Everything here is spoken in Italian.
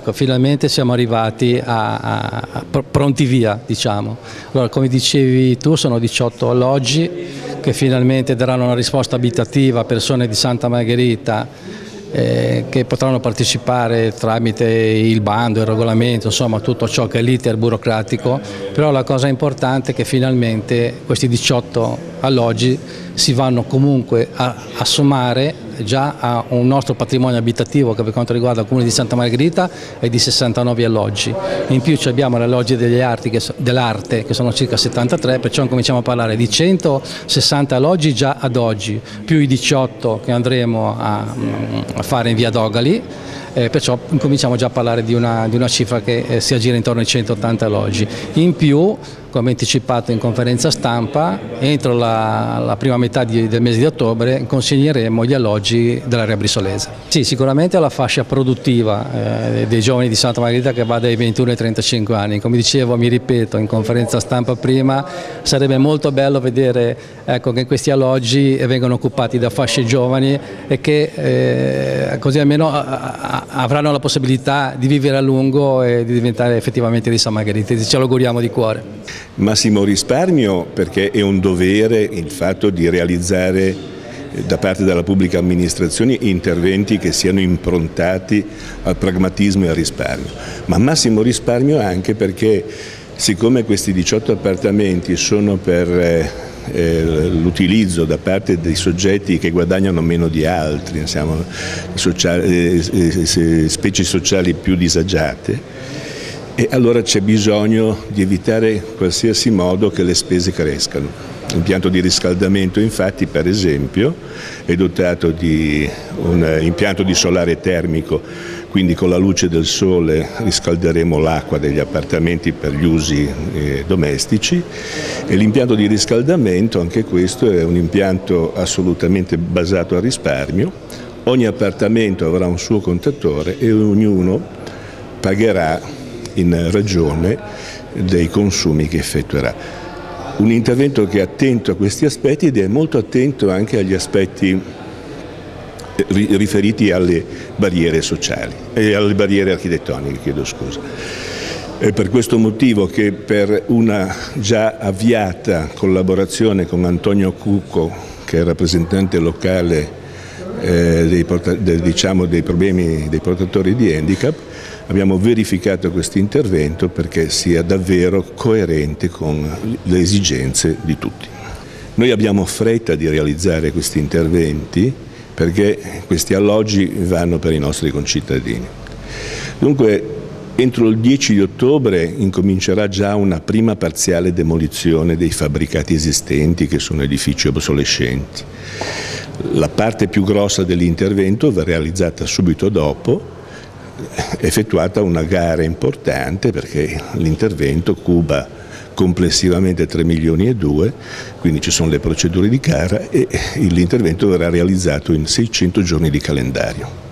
Ecco, finalmente siamo arrivati a, a, a, pronti via, diciamo. Allora, come dicevi tu, sono 18 alloggi che finalmente daranno una risposta abitativa a persone di Santa Margherita eh, che potranno partecipare tramite il bando, il regolamento, insomma tutto ciò che è l'iter burocratico, però la cosa importante è che finalmente questi 18 alloggi si vanno comunque a, a sommare già a un nostro patrimonio abitativo che per quanto riguarda il comune di Santa Margherita è di 69 alloggi. In più abbiamo gli alloggi dell'arte che sono circa 73, perciò cominciamo a parlare di 160 alloggi già ad oggi, più i 18 che andremo a, a fare in via Dogali eh, perciò cominciamo già a parlare di una, di una cifra che eh, si aggira intorno ai 180 alloggi. In più, come anticipato in conferenza stampa, entro la, la prima metà di, del mese di ottobre consegneremo gli alloggi dell'area brisolese. Sì, sicuramente la fascia produttiva eh, dei giovani di Santa Margherita che va dai 21 ai 35 anni. Come dicevo, mi ripeto, in conferenza stampa prima, sarebbe molto bello vedere ecco, che questi alloggi vengono occupati da fasce giovani e che eh, così almeno avranno la possibilità di vivere a lungo e di diventare effettivamente dei San Margheriti, ce lo auguriamo di cuore. Massimo risparmio perché è un dovere il fatto di realizzare eh, da parte della pubblica amministrazione interventi che siano improntati al pragmatismo e al risparmio, ma massimo risparmio anche perché siccome questi 18 appartamenti sono per eh, l'utilizzo da parte dei soggetti che guadagnano meno di altri, siamo sociali, eh, eh, specie sociali più disagiate, e allora c'è bisogno di evitare qualsiasi modo che le spese crescano. L'impianto di riscaldamento infatti per esempio è dotato di un impianto di solare termico. Quindi con la luce del sole riscalderemo l'acqua degli appartamenti per gli usi eh, domestici. E l'impianto di riscaldamento, anche questo è un impianto assolutamente basato a risparmio, ogni appartamento avrà un suo contatore e ognuno pagherà in ragione dei consumi che effettuerà. Un intervento che è attento a questi aspetti ed è molto attento anche agli aspetti riferiti alle barriere sociali e alle barriere architettoniche, chiedo scusa. È per questo motivo che per una già avviata collaborazione con Antonio Cucco, che è rappresentante locale eh, dei, de, diciamo, dei problemi dei portatori di handicap, abbiamo verificato questo intervento perché sia davvero coerente con le esigenze di tutti. Noi abbiamo fretta di realizzare questi interventi perché questi alloggi vanno per i nostri concittadini. Dunque entro il 10 di ottobre incomincerà già una prima parziale demolizione dei fabbricati esistenti che sono edifici obsolescenti. La parte più grossa dell'intervento verrà realizzata subito dopo, effettuata una gara importante perché l'intervento cuba complessivamente 3 milioni e 2, quindi ci sono le procedure di gara e l'intervento verrà realizzato in 600 giorni di calendario.